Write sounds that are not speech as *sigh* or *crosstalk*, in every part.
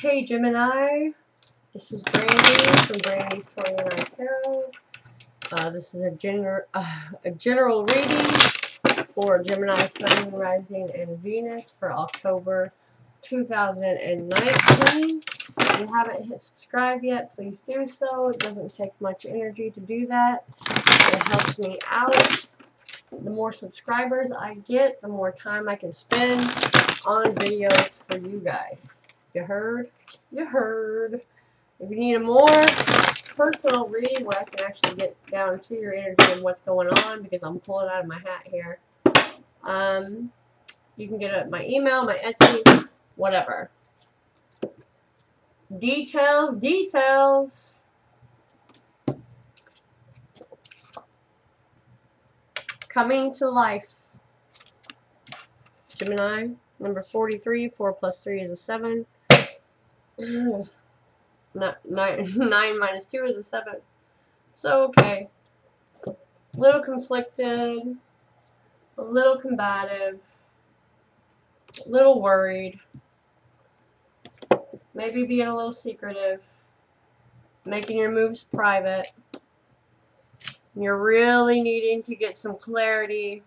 Hey Gemini, this is Brandy from Brandy's 29 Tarot. Uh, this is a, gener uh, a general reading for Gemini, Sun, Rising, and Venus for October 2019. If you haven't hit subscribe yet, please do so. It doesn't take much energy to do that. It helps me out. The more subscribers I get, the more time I can spend on videos for you guys. You heard? You heard. If you need a more personal read where I can actually get down to your energy and what's going on because I'm pulling out of my hat here, um, you can get at my email, my Etsy, whatever. Details, details. Coming to life. Gemini, number 43, 4 plus 3 is a 7. Nine, *laughs* 9 minus 2 is a 7. So, okay. A Little conflicted, a little combative, a little worried, maybe being a little secretive, making your moves private. You're really needing to get some clarity,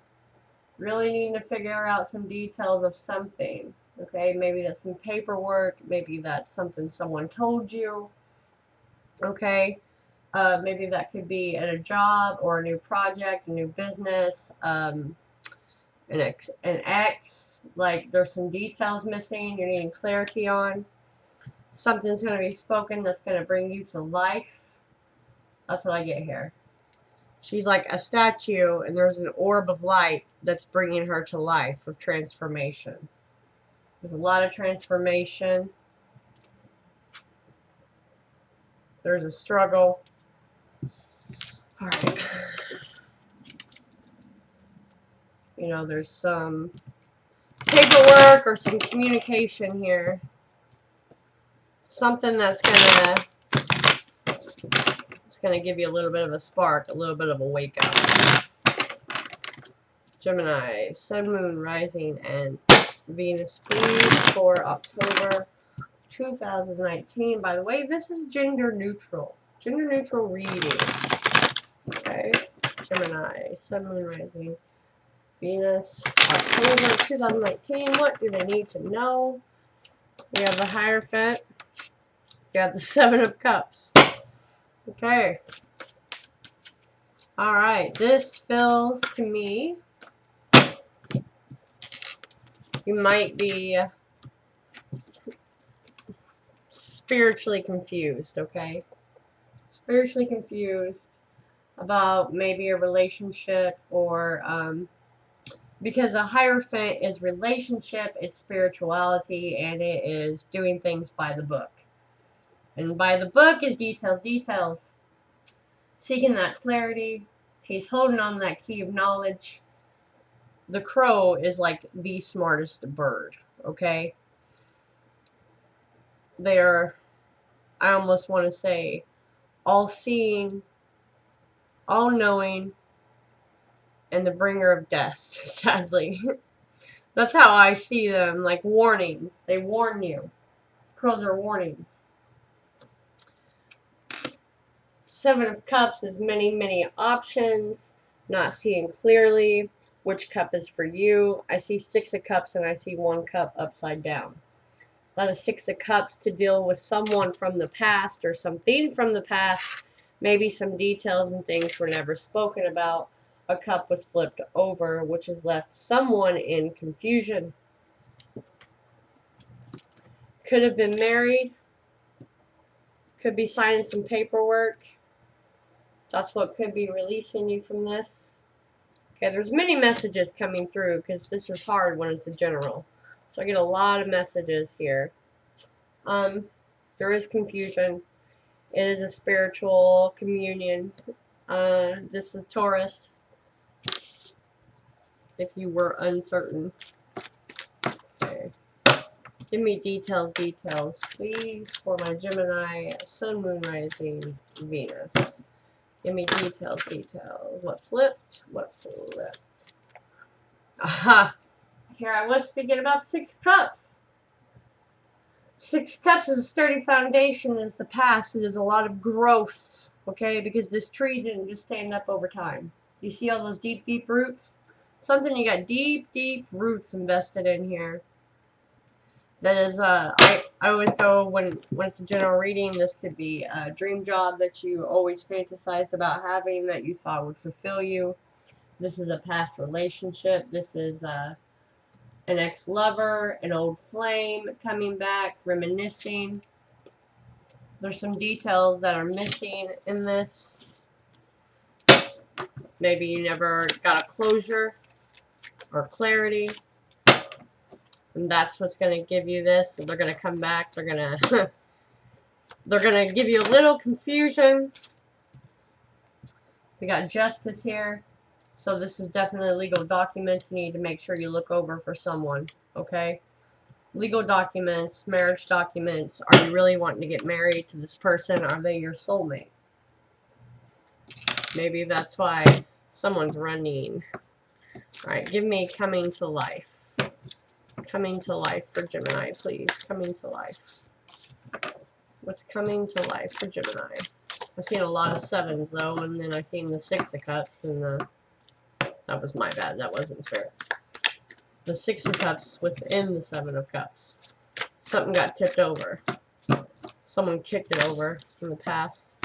really needing to figure out some details of something. Okay, maybe that's some paperwork, maybe that's something someone told you. Okay, uh, maybe that could be at a job or a new project, a new business, um, an ex, an ex. Like there's some details missing. You're needing clarity on. Something's going to be spoken that's going to bring you to life. That's what I get here. She's like a statue, and there's an orb of light that's bringing her to life of transformation. There's a lot of transformation. There's a struggle. All right. You know, there's some paperwork or some communication here. Something that's gonna it's gonna give you a little bit of a spark, a little bit of a wake up. Gemini, Sun, Moon, Rising, and Venus please for October 2019. By the way, this is gender neutral. Gender neutral reading. Okay. Gemini, Sun, Moon, Rising, Venus, October 2019. What do they need to know? We have the Hierophant. We have the *laughs* Seven of Cups. Okay. Alright, this feels to me might be spiritually confused, okay? Spiritually confused about maybe a relationship or um, because a hierophant is relationship, it's spirituality, and it is doing things by the book. And by the book is details, details. Seeking that clarity. He's holding on that key of knowledge the crow is like the smartest bird, okay? They're, I almost want to say, all-seeing, all-knowing, and the bringer of death, *laughs* sadly. That's how I see them, like warnings. They warn you. Crows are warnings. Seven of Cups is many, many options. Not seeing clearly which cup is for you. I see Six of Cups and I see one cup upside down. A lot of Six of Cups to deal with someone from the past or something from the past. Maybe some details and things were never spoken about. A cup was flipped over, which has left someone in confusion. Could have been married. Could be signing some paperwork. That's what could be releasing you from this. Okay, there's many messages coming through because this is hard when it's a general. So I get a lot of messages here. Um, there is confusion. It is a spiritual communion. Uh, this is Taurus. If you were uncertain. Okay. Give me details, details, please, for my Gemini, Sun, Moon, Rising, Venus. Give me details, details. What flipped? What flipped? Aha! Here I was speaking about six cups. Six Cups is a sturdy foundation. It's the past. It is a lot of growth. Okay, because this tree didn't just stand up over time. You see all those deep, deep roots? Something you got deep, deep roots invested in here. That is, uh, I, I always go when, when it's a general reading, this could be a dream job that you always fantasized about having that you thought would fulfill you. This is a past relationship. This is, uh, an ex-lover, an old flame coming back, reminiscing. There's some details that are missing in this. Maybe you never got a closure or clarity. And that's what's going to give you this. They're going to come back. They're going *laughs* to they're going to give you a little confusion. We got justice here. So this is definitely legal documents you need to make sure you look over for someone. Okay? Legal documents, marriage documents. Are you really wanting to get married to this person? Are they your soulmate? Maybe that's why someone's running. Alright, give me coming to life. Coming to life for Gemini, please. Coming to life. What's coming to life for Gemini? I've seen a lot of sevens, though, and then I've seen the six of cups and the... That was my bad. That wasn't spirit. The six of cups within the seven of cups. Something got tipped over. Someone kicked it over in the past.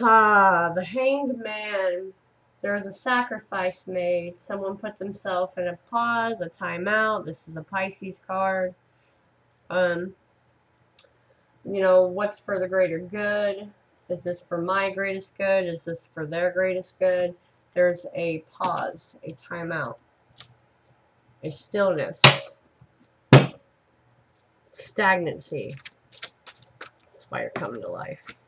Ah, the hanged man. There is a sacrifice made. Someone put themselves in a pause, a timeout. This is a Pisces card. Um, you know, what's for the greater good? Is this for my greatest good? Is this for their greatest good? There's a pause, a timeout, a stillness, stagnancy. That's why you're coming to life.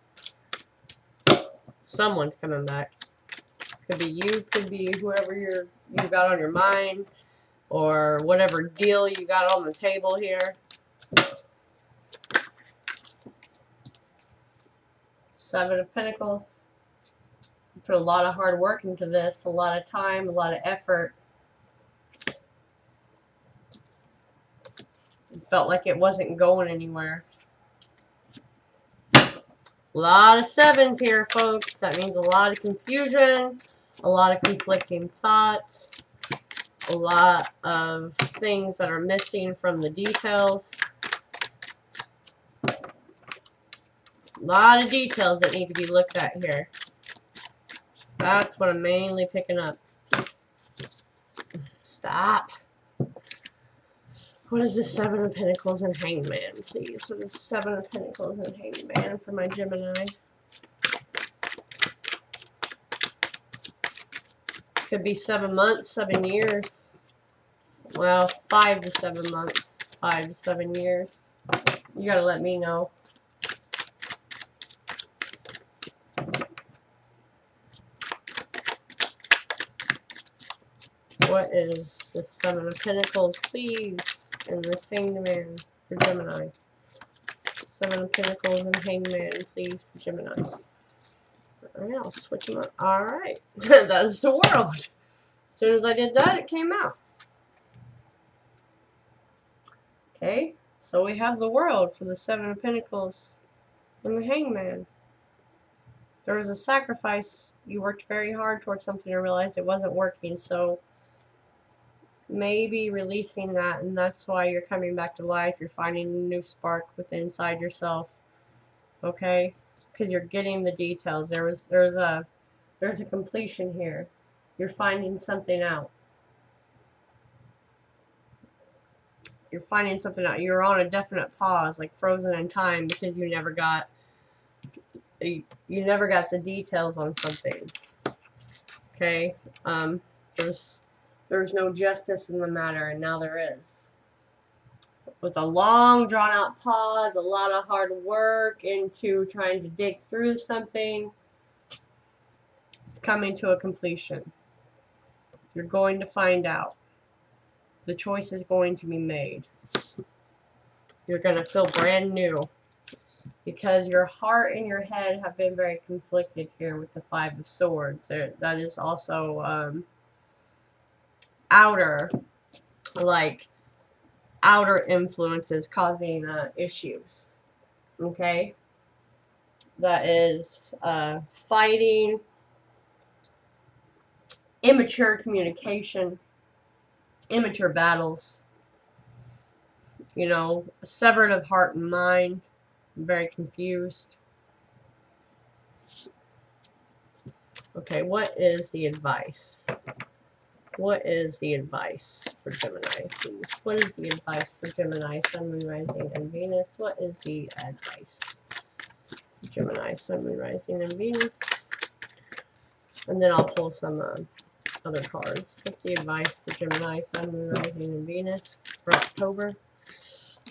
Someone's coming back. Could be you, could be whoever you're you got on your mind, or whatever deal you got on the table here. Seven of Pentacles. Put a lot of hard work into this, a lot of time, a lot of effort. It felt like it wasn't going anywhere. A lot of sevens here, folks. That means a lot of confusion, a lot of conflicting thoughts, a lot of things that are missing from the details. A lot of details that need to be looked at here. That's what I'm mainly picking up. Stop. What is the Seven of Pentacles and Hangman, please? What is Seven of Pentacles and Hangman for my Gemini? Could be seven months, seven years. Well, five to seven months, five to seven years. You gotta let me know. What is the Seven of Pentacles, please? And this Hangman for Gemini. Seven of Pentacles and Hangman, please, for Gemini. Alright, I'll switch them up. Alright. that is the world. As soon as I did that, it came out. Okay, so we have the world for the Seven of Pentacles and the Hangman. There was a sacrifice. You worked very hard towards something and realized it wasn't working, so maybe releasing that and that's why you're coming back to life you're finding a new spark within inside yourself okay because you're getting the details. There was there's a there's a completion here. You're finding something out. You're finding something out. You're on a definite pause like frozen in time because you never got you, you never got the details on something. Okay? Um there's there's no justice in the matter, and now there is. With a long, drawn-out pause, a lot of hard work into trying to dig through something, it's coming to a completion. You're going to find out. The choice is going to be made. You're going to feel brand new because your heart and your head have been very conflicted here with the Five of Swords. That is also... Um, outer, like, outer influences causing uh, issues. Okay? That is uh, fighting, immature communication, immature battles, you know, severed of heart and mind, very confused. Okay, what is the advice? What is the advice for Gemini, please? What is the advice for Gemini, Sun, Moon, Rising, and Venus? What is the advice? Gemini, Sun, Moon, Rising, and Venus. And then I'll pull some uh, other cards. What's the advice for Gemini, Sun, Moon, Rising, and Venus for October?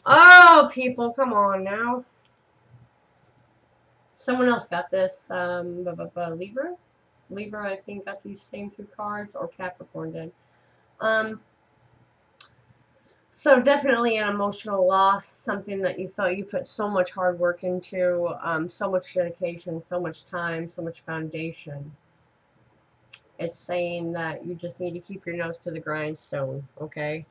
Oh, people, come on now. Someone else got this. Um, Libra? Libra, I think, got these same two cards, or Capricorn did. Um, so definitely an emotional loss, something that you felt you put so much hard work into, um, so much dedication, so much time, so much foundation. It's saying that you just need to keep your nose to the grindstone, okay?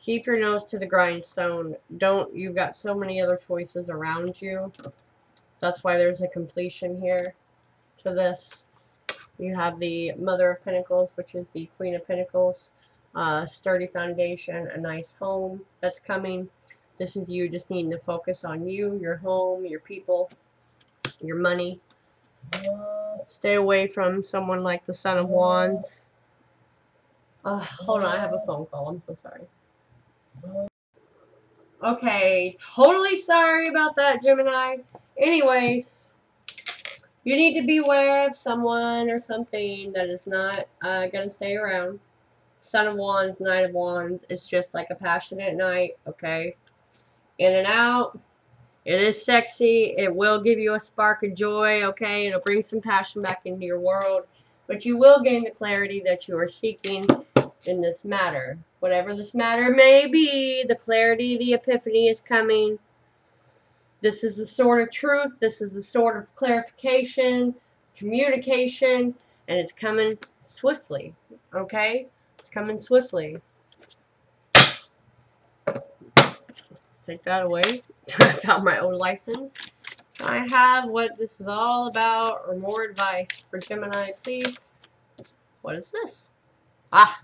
Keep your nose to the grindstone. Don't, you've got so many other choices around you. That's why there's a completion here to this. You have the Mother of Pentacles, which is the Queen of Pentacles. Uh, sturdy foundation, a nice home that's coming. This is you just needing to focus on you, your home, your people, your money. Stay away from someone like the Son of Wands. Uh, hold on, I have a phone call. I'm so sorry. Okay, totally sorry about that, Gemini. Anyways, you need to beware of someone or something that is not uh, going to stay around. Son of Wands, Knight of Wands, it's just like a passionate night, okay? In and out. It is sexy. It will give you a spark of joy, okay? It'll bring some passion back into your world. But you will gain the clarity that you are seeking in this matter. Whatever this matter may be, the clarity, the epiphany is coming. This is the sort of truth. This is the sort of clarification, communication, and it's coming swiftly. Okay? It's coming swiftly. Let's take that away. *laughs* I found my old license. I have what this is all about or more advice for Gemini, please. What is this? Ah!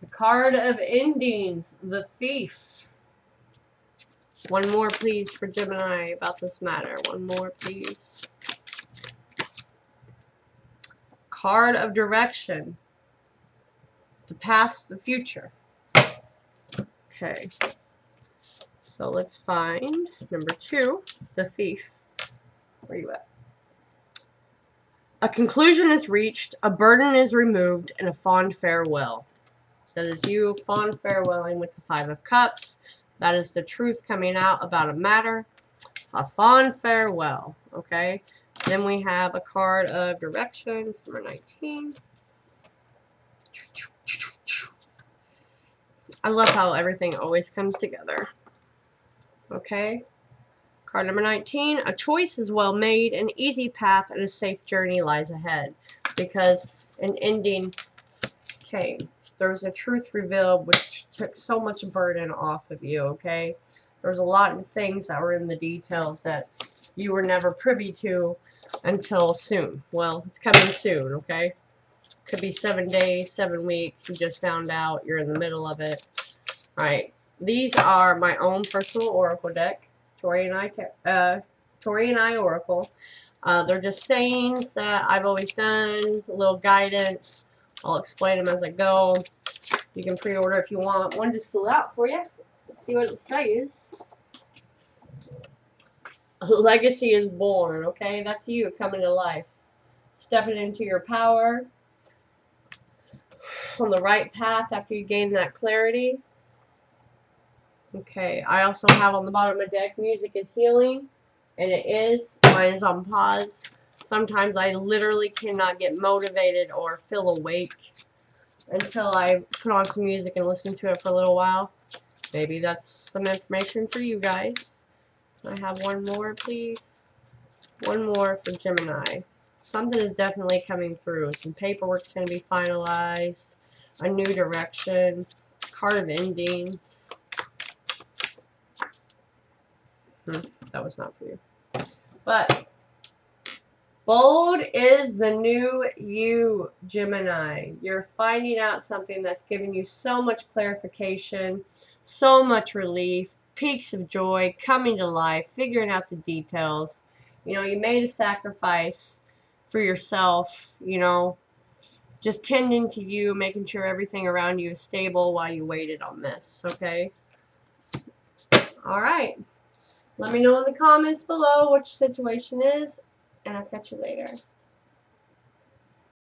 The card of endings, the thief. One more, please, for Gemini about this matter. One more, please. Card of direction. The past, the future. Okay. So let's find number two, the thief. Where you at? A conclusion is reached, a burden is removed, and a fond farewell. So that is you fond farewelling with the Five of Cups. That is the truth coming out about a matter. A fond farewell. Okay. Then we have a card of directions, number 19. I love how everything always comes together. Okay. Card number 19. A choice is well made, an easy path, and a safe journey lies ahead. Because an ending came there was a truth revealed which took so much burden off of you, okay? There was a lot of things that were in the details that you were never privy to until soon. Well, it's coming soon, okay? Could be seven days, seven weeks. You just found out. You're in the middle of it. Alright. These are my own personal oracle deck. Taurean Eye, uh, Taurean Eye Oracle. Uh, they're just sayings that I've always done, a little guidance. I'll explain them as I go. You can pre-order if you want. One just fill out for you. See what it says. A *laughs* legacy is born, okay? That's you coming to life. Stepping into your power. On the right path after you gain that clarity. Okay, I also have on the bottom of the deck, music is healing. And it is. Mine is on pause. Sometimes I literally cannot get motivated or feel awake until I put on some music and listen to it for a little while. Maybe that's some information for you guys. I have one more, please. One more for Gemini. Something is definitely coming through. Some paperwork's going to be finalized. A new direction. Card of Endings. Hmm, that was not for you. But bold is the new you, Gemini. You're finding out something that's giving you so much clarification, so much relief, peaks of joy, coming to life, figuring out the details. You know, you made a sacrifice for yourself, you know, just tending to you, making sure everything around you is stable while you waited on this, okay? All right. Let me know in the comments below which situation is, and I'll catch you later.